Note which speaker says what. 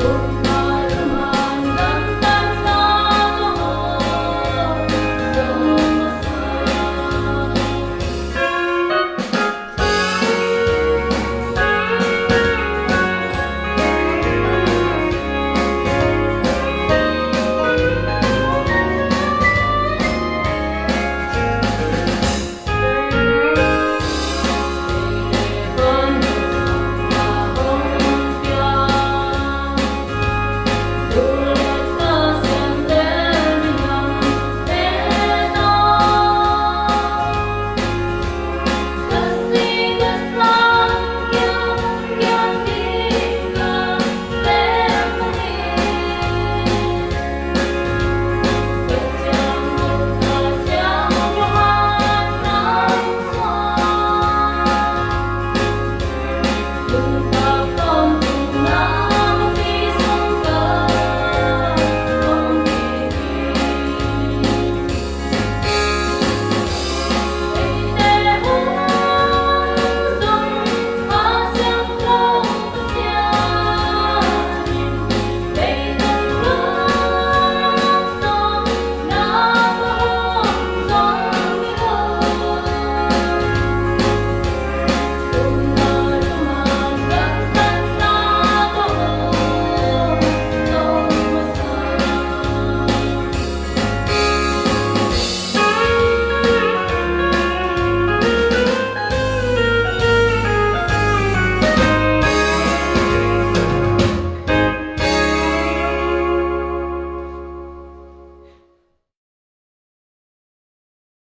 Speaker 1: Oh.